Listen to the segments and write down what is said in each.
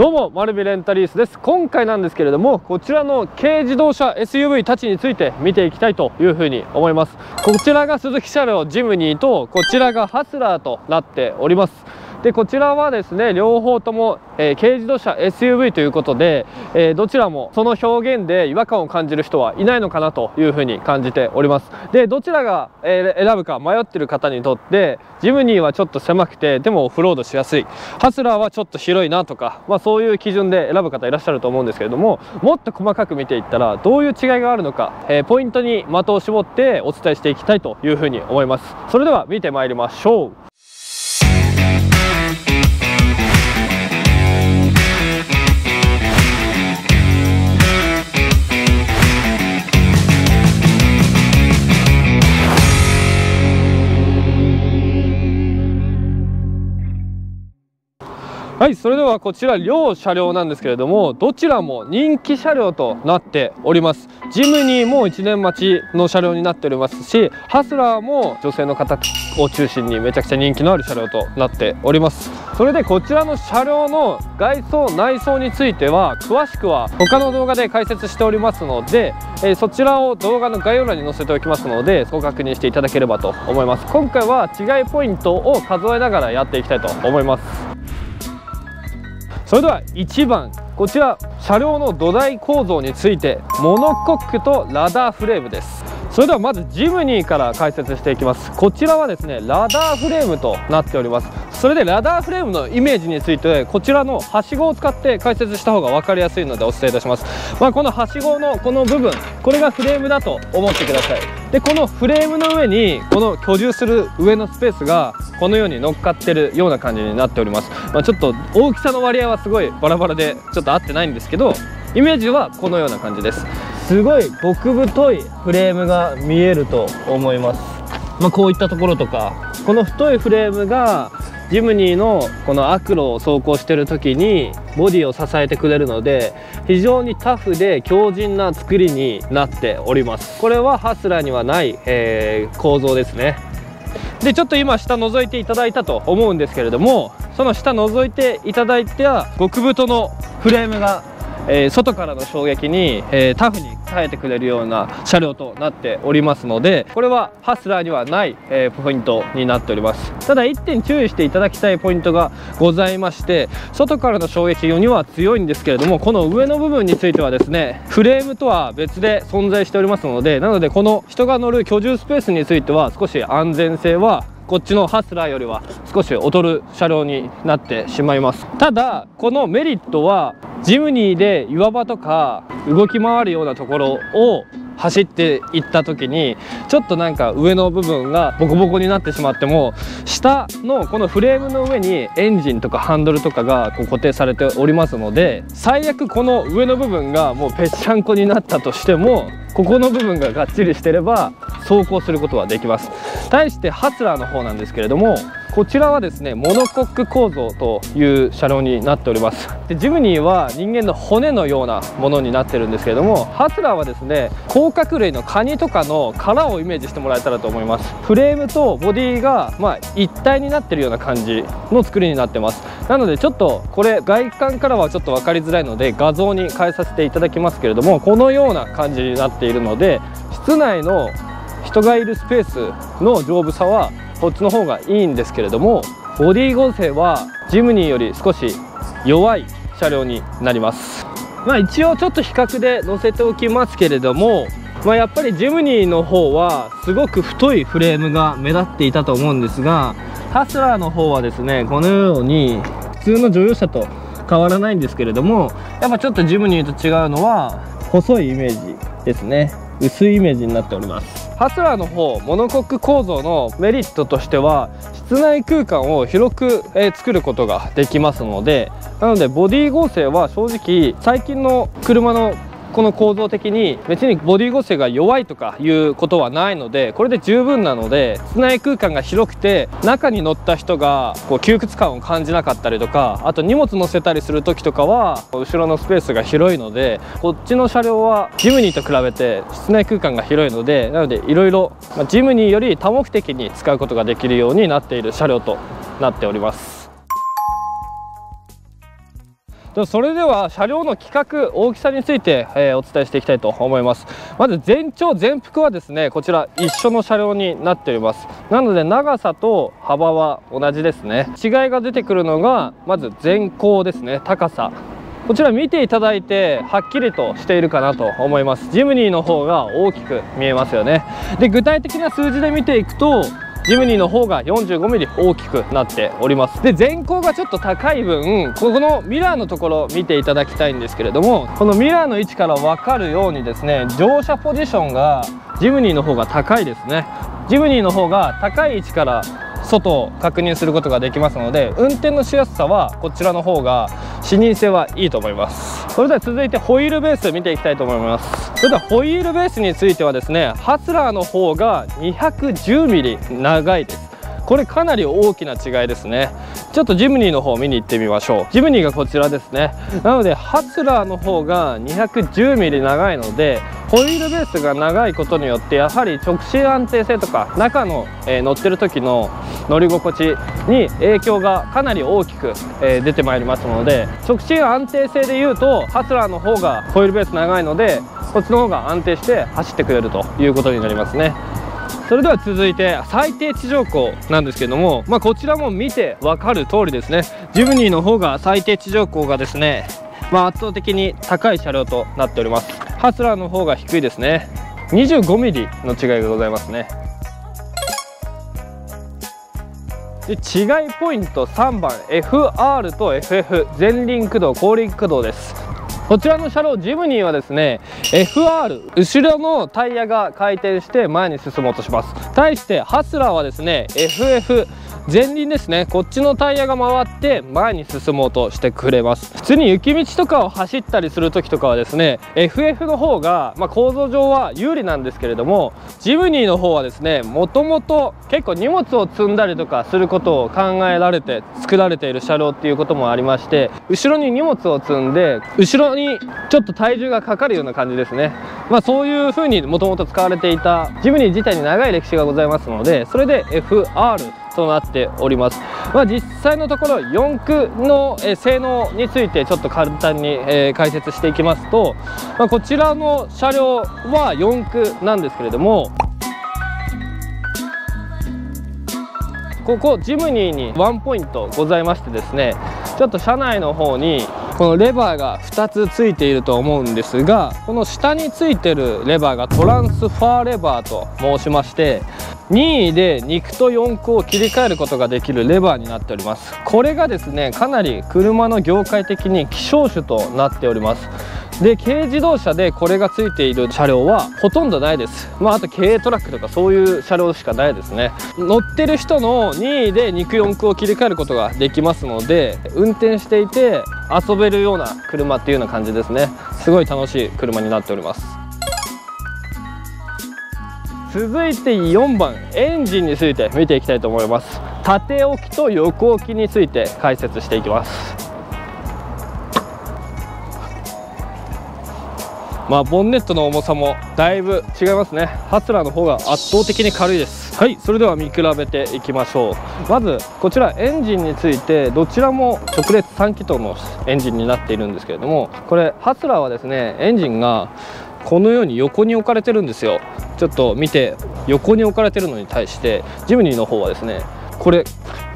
どうもマルレンタリースです。今回なんですけれどもこちらの軽自動車 SUV たちについて見ていきたいというふうに思います。こちらが鈴木車両ジムニーとこちらがハスラーとなっております。でこちらはですね両方とも、えー、軽自動車 SUV ということで、えー、どちらもその表現で違和感を感じる人はいないのかなというふうに感じております。でどちらが、えー、選ぶか迷ってる方にとってジムニーはちょっと狭くてでもオフロードしやすい。ハスラーはちょっと広いなとか、まあ、そういう基準で選ぶ方いらっしゃると思うんですけれどももっと細かく見ていったらどういう違いがあるのか、えポイントに的を絞ってお伝えしていきたいというふうに思います。それでは見てまいりましょう。はいそれではこちら両車両なんですけれどもどちらも人気車両となっております。ジムニーも1年待ちの車両になっておりますしハスラーも女性の方を中心にめちゃくちゃ人気のある車両となっております。それでこちらの車両の外装内装については詳しくは他の動画で解説しておりますので、え、そちらを動画の概要欄に載せておきますのでご確認していただければと思います。今回は違いポイントを数えながらやっていきたいと思います。それでは1番こちら車両の土台構造についてモノコックとラダーフレームです。それではまずジムニーから解説していきます。こちらはですねラダーフレームとなっております。それでラダーフレームのイメージについてこちらのはしごを使って解説した方が分かりやすいのでお伝えいたします、まあ、このはしごのこの部分これがフレームだと思ってください。でこのフレームの上にこの居住する上のスペースがこのように乗っかってるような感じになっております、まあ、ちょっと大きさの割合はすごいバラバラでちょっと合ってないんですけどイメージはこのような感じです。すごい極太いフレームが見えると思います、まあ、こういったところとかこの太いフレームがジムニーのこの悪路を走行してる時にボディを支えてくれるので非常にタフで強靭な作りになっております。これはハスラーにはない、えー、構造ですね。でちょっと今下覗いていただいたと思うんですけれどもその下覗いていただいた極太のフレームがえー、外からの衝撃に、えー、タフに耐えてくれるような車両となっておりますのでこれはハスラーにはない、えー、ポイントになっております。ただ1点注意していただきたいポイントがございまして外からの衝撃には強いんですけれどもこの上の部分についてはですねフレームとは別で存在しておりますのでなのでこの人が乗る居住スペースについては少し安全性はこっちのハスラーよりは少し劣る車両になってしまいます。ただこのメリットはジムニーで岩場とか動き回るようなところを走っていった時にちょっとなんか上の部分がボコボコになってしまっても下のこのフレームの上にエンジンとかハンドルとかがこう固定されておりますので最悪この上の部分がもうぺっちゃんこになったとしてもここの部分ががっちりしてれば走行することはできます。対してハスラーの方なんですけれどもこちらはですねモノコック構造という車両になっております。でジムニーは人間の骨のようなものになってるんですけれどもハスラーはですね甲殻類のカニとかの殻をイメージしてもらえたらと思います。フレームとボディがまあ一体になってるような感じの作りになってます。なのでちょっとこれ外観からはちょっと分かりづらいので画像に変えさせていただきますけれどもこのような感じになっているので室内の人がいるスペースの丈夫さはこっちの方がいいんですけれどもボディ合成はジムニーより少し弱い車両になります。まあ一応ちょっと比較で載せておきますけれどもまあ、やっぱりジムニーの方はすごく太いフレームが目立っていたと思うんですがハスラーの方はですねこのように普通の乗用車と変わらないんですけれどもやっぱちょっとジムニーと違うのは細いイメージですね。薄いイメージになっております。ハスラーの方モノコック構造のメリットとしては室内空間を広く、え作ることができますのでなのでボディ合成は正直最近の車のこの構造的に別にボディ合成が弱いとかいうことはないのでこれで十分なので室内空間が広くて中に乗った人がこう窮屈感を感じなかったりとかあと荷物乗せたりする時とかは後ろのスペースが広いのでこっちの車両はジムニーと比べて室内空間が広いのでなのでいろいろジムニーより多目的に使うことができるようになっている車両となっております。それでは車両の規格大きさについて、えー、お伝えしていきたいと思います。まず全長全幅はですねこちら一緒の車両になっております。なので長さと幅は同じですね。違いが出てくるのがまず全高ですね高さ。こちら見ていただいてはっきりとしているかなと思います。ジムニーの方が大きく見えますよね。で具体的な数字で見ていくとジムニーの方が 45mm 大きくなっております。で前高がちょっと高い分ここのミラーのところ見ていただきたいんですけれどもこのミラーの位置から分かるようにですね乗車ポジションがジムニーの方が高いですね。ジムニーの方が高い位置から外を確認することができますので運転のしやすさはこちらの方が視認性はいいと思います。それでは続いてホイールベース見ていきたいと思います。それではホイールベースについてはですねハスラーの方が 210mm 長いです。これかなり大きな違いですね。ちょっとジムニーの方を見に行ってみましょう。ジムニーがこちらですね。なのでハスラーの方が 210mm 長いのでホイールベースが長いことによってやはり直進安定性とか中の、え、乗ってる時の乗り心地に影響がかなり大きく、え、出てまいりますので直進安定性でいうとハスラーの方がホイールベース長いのでこっちの方が安定して走ってくれるということになりますね。それでは続いて最低地上高なんですけども、まあ、こちらも見て分かる通りですね。ジムニーの方が最低地上高がですね、まあ、圧倒的に高い車両となっております。ハスラーの方が低いですね。25mm の違いがございますね。で違いポイント3番 FR と FF 前輪駆動後輪駆動です。こちらの車両ジムニーはですね FR 後ろのタイヤが回転して前に進もうとします。対してハスラーはですね FF 前輪ですねこっちのタイヤが回って前に進もうとしてくれます。普通に雪道とかを走ったりする時とかはですね FF の方が、まあ、構造上は有利なんですけれどもジムニーの方はですねもともと結構荷物を積んだりとかすることを考えられて作られている車両っていうこともありまして後ろに荷物を積んで後ろにちょっと体重がかかるような感じですね。まあそういう風にもともと使われていたジムニー自体に長い歴史がございますのでそれで FR となっております、まあ、実際のところ4駆の、性能についてちょっと簡単に、解説していきますと、まあ、こちらの車両は4駆なんですけれどもここジムニーにワンポイントございましてですねちょっと車内の方にこのレバーが2つついていると思うんですがこの下についてるレバーがトランスファーレバーと申しまして任意で肉と四駆を切り替えることができるレバーになっております。これがですねかなり車の業界的に希少種となっております。で軽自動車でこれがついている車両はほとんどないです。まああと軽トラックとかそういう車両しかないですね。乗ってる人の任意で肉四駆を切り替えることができますので運転していて遊べるような車っていうような感じですね。すごい楽しい車になっております。続いて4番エンジンについて見ていきたいと思います。縦置きと横置きについて解説していきます。まあボンネットの重さもだいぶ違いますね。ハスラーの方が圧倒的に軽いです。はいそれでは見比べていきましょう。まずこちらエンジンについてどちらも直列3気筒のエンジンになっているんですけれどもこれハスラーはですねエンジンがこのように横に置かれてるんですよ。ちょっと見て横に置かれてるのに対してジムニーの方はですねこれ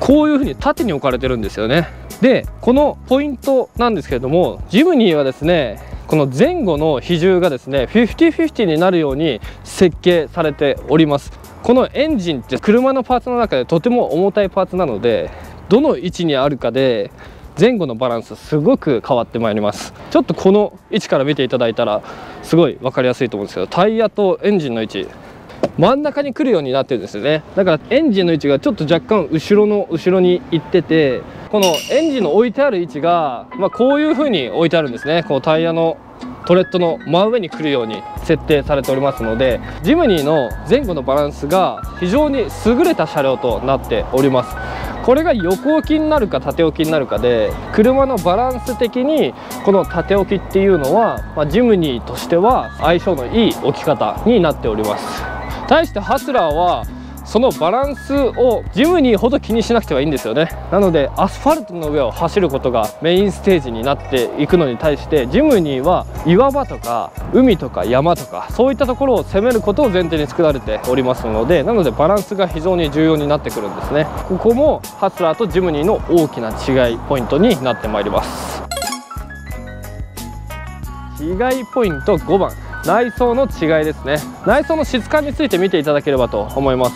こういう風に縦に置かれてるんですよね。でこのポイントなんですけれどもジムニーはですねこの前後の比重がですね50-50になるように設計されております。このエンジンって車のパーツの中でとても重たいパーツなのでどの位置にあるかで前後のバランスすごく変わってまいります。ちょっとこの位置から見ていただいたらすごい分かりやすいと思うんですけどタイヤとエンジンの位置。真ん中に来るようになってるんですよね。だからエンジンの位置がちょっと若干後ろの後ろに行っててこのエンジンの置いてある位置が、まあ、こういう風に置いてあるんですね。このタイヤのトレッドの真上に来るように設定されておりますのでジムニーの前後のバランスが非常に優れた車両となっております。これが横置きになるか縦置きになるかで車のバランス的にこの縦置きっていうのは、まあ、ジムニーとしては相性のいい置き方になっております。対してハスラーはそのバランスをジムニーほど気にしなくてはいいんですよね。なのでアスファルトの上を走ることがメインステージになっていくのに対してジムニーは岩場とか海とか山とかそういったところを攻めることを前提に作られておりますのでなのでバランスが非常に重要になってくるんですね。ここもハスラーとジムニーの大きな違いポイントになってまいります。違いポイント5番。内装の違いですね。内装の質感について見ていただければと思います。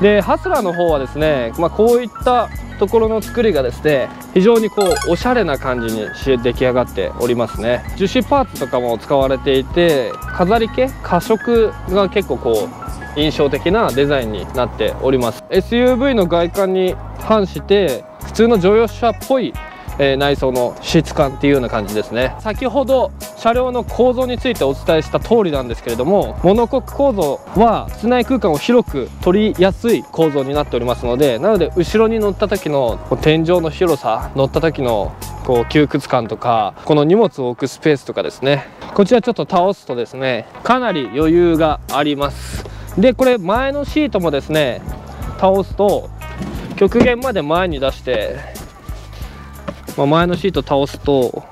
でハスラーの方はですね、まあ、こういったところの作りがですね非常にこうおしゃれな感じに出来上がっておりますね。樹脂パーツとかも使われていて飾り気加色が結構こう印象的なデザインになっております。SUV の外観に反して普通の乗用車っぽいえ、内装の質感っていうような感じですね。先ほど車両の構造についてお伝えした通りなんですけれどもモノコック構造は室内空間を広く取りやすい構造になっておりますのでなので後ろに乗った時の天井の広さ乗った時のこう窮屈感とかこの荷物を置くスペースとかですね。こちらちょっと倒すとですねかなり余裕があります。でこれ前のシートもですね倒すと極限まで前に出してまあ、前のシート倒すと、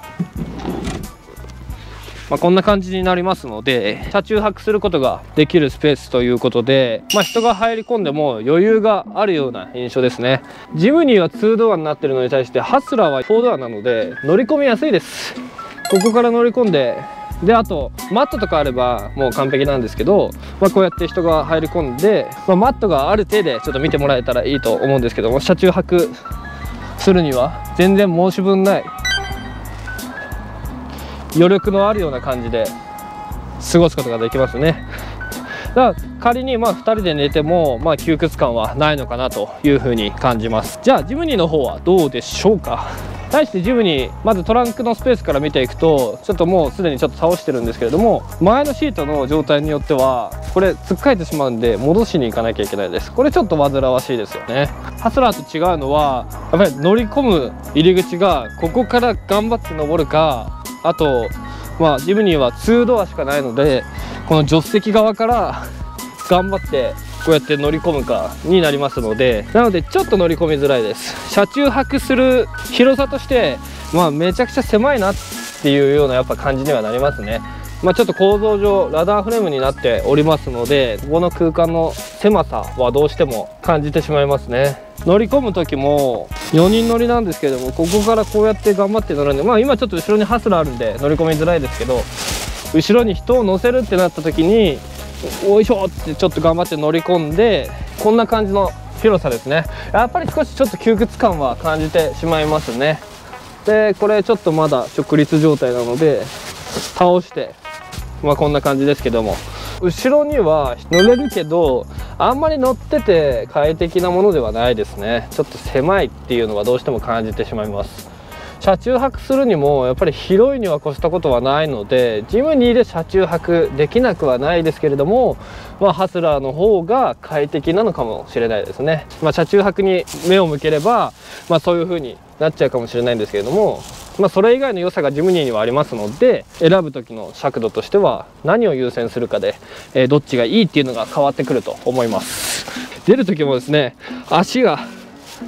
まあ、こんな感じになりますので車中泊することができるスペースということで、まあ、人が入り込んでも余裕があるような印象ですね。ジムニーは2ドアになってるのに対してハスラーは4ドアなので乗り込みやすいです。ここから乗り込んでであとマットとかあればもう完璧なんですけど、まあ、こうやって人が入り込んで、まあ、マットがある程度ちょっと見てもらえたらいいと思うんですけども車中泊するには全然申し分ない余力のあるような感じで過ごすことができますね。だから仮にまあ2人で寝てもまあ窮屈感はないのかなというふうに感じます。じゃあジムニーの方はどうでしょうか？対してジムにまずトランクのスペースから見ていくとちょっともうすでにちょっと倒してるんですけれども前のシートの状態によってはこれつっかえてしまうんで戻しに行かなきゃいけないです。これちょっと煩わしいですよね。ハスラーと違うのはやっぱり乗り込む入り口がここから頑張って登るかあとまあジムニーは2ドアしかないのでこの助手席側から 頑張ってこうやって乗り込むかになりますのでなのでちょっと乗り込みづらいです。車中泊する広さとしてまあめちゃくちゃ狭いなっていうようなやっぱ感じにはなりますね。まあ、ちょっと構造上ラダーフレームになっておりますのでここの空間の狭さはどうしても感じてしまいますね。乗り込む時も4人乗りなんですけどもここからこうやって頑張って乗るんでまあ今ちょっと後ろにハスラーあるんで乗り込みづらいですけど後ろに人を乗せるってなった時においしょってちょっと頑張って乗り込んでこんな感じの広さですね。やっぱり少しちょっと窮屈感は感じてしまいますね。でこれちょっとまだ直立状態なので倒してまあこんな感じですけども。後ろには乗れるけどあんまり乗ってて快適なものではないですね。ちょっと狭いっていうのはどうしても感じてしまいます。車中泊するにもやっぱり広いには越したことはないのでジムニーで車中泊できなくはないですけれども、まあ、ハスラーの方が快適なのかもしれないですね、まあ、車中泊に目を向ければ、まあ、そういう風になっちゃうかもしれないんですけれども。まあ、それ以外の良さがジムニーにはありますので選ぶ時の尺度としては何を優先するかで、えー、どっちがいいっていうのが変わってくると思います。出る時もですね足が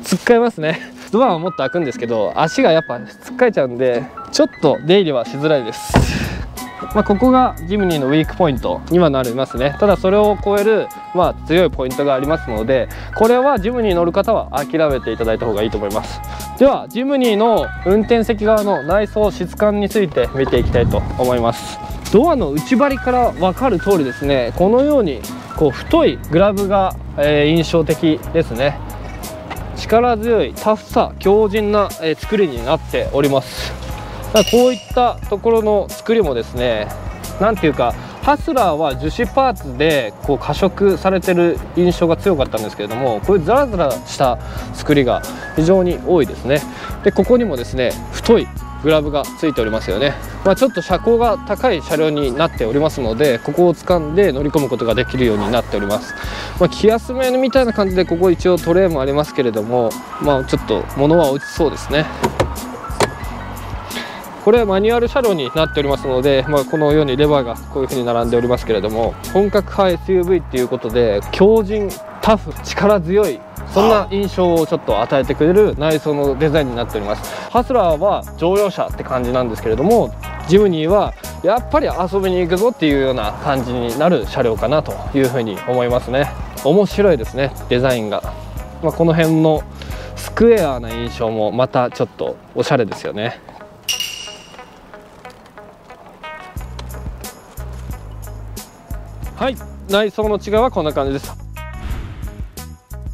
つっかえますね。ドアはもっと開くんですけど足がやっぱつっかえちゃうんでちょっと出入りはしづらいです。まあ、ここがジムニーのウィークポイントにはなりますね。ただそれを超える、まあ、強いポイントがありますのでこれはジムニー乗る方は諦めていただいた方がいいと思います。ではジムニーの運転席側の内装質感について見ていきたいと思います。ドアの内張りから分かる通りですねこのようにこう太いグラブが、えー、印象的ですね。力強いタフさ強靭な、えー、作りになっております。こういったところの作りもですね何ていうかハスラーは樹脂パーツでこう加色されてる印象が強かったんですけれどもこういうザラザラした作りが非常に多いですね。でここにもですね太いグラブがついておりますよね、まあ、ちょっと車高が高い車両になっておりますのでここを掴んで乗り込むことができるようになっております、まあ、気休めみたいな感じでここ一応トレーもありますけれどもまあちょっと物は落ちそうですね。これマニュアル車両になっておりますので、まあ、このようにレバーがこういう風に並んでおりますけれども本格派 SUV っていうことで強靭タフ力強いそんな印象をちょっと与えてくれる内装のデザインになっております。ハスラーは乗用車って感じなんですけれどもジムニーはやっぱり遊びに行くぞっていうような感じになる車両かなというふうに思いますね。面白いですねデザインが、まあ、この辺のスクエアな印象もまたちょっとおしゃれですよね。はい。内装の違いはこんな感じです。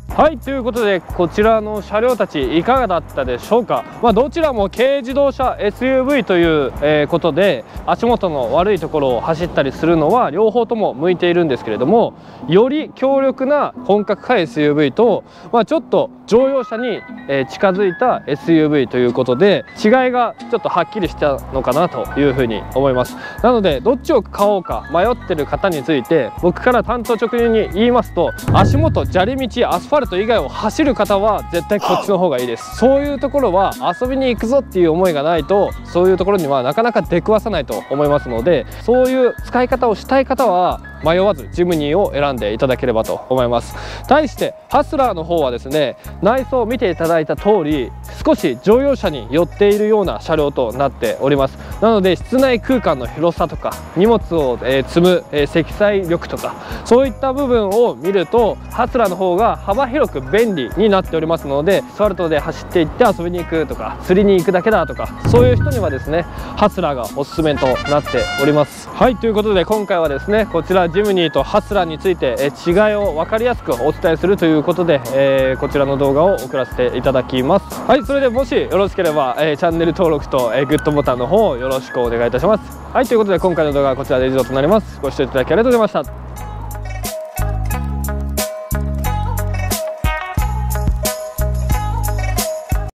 はい。ということでこちらの車両たちいかがだったでしょうか、まあ、どちらも軽自動車 SUV という、え、ことで足元の悪いところを走ったりするのは両方とも向いているんですけれどもより強力な本格派 SUV と、まあ、ちょっと乗用車に、え近づいた SUV ということで違いがちょっとはっきりしたのかなというふうに思います。なのでどっちを買おうか迷ってる方について僕から担当直入に言いますと足元砂利道アスファルト以外を走る方は絶対こっちの方がいいです。そういうところは遊びに行くぞっていう思いがないとそういうところにはなかなか出くわさないと思いますのでそういう使い方をしたい方は迷わずジムニーを選んでいただければと思います。対してハスラーの方はですね内装を見ていただいた通り少し乗用車に寄っているような車両となっております。なので室内空間の広さとか荷物を、え積む、え積載力とかそういった部分を見るとハスラーの方が幅広く便利になっておりますのでスファルトで走っていって遊びに行くとか釣りに行くだけだとかそういう人にはですねハスラーがおすすめとなっております。はいということで今回はですねこちらジムニーとハスラーについて、え違いを分かりやすくお伝えするということで、えー、こちらの動画を送らせていただきます。はいそれでもしよろしければ、えー、チャンネル登録と、えー、グッドボタンの方よろしくお願いいたします。はいということで今回の動画はこちらで以上となります。ご視聴いただきありがとうございました。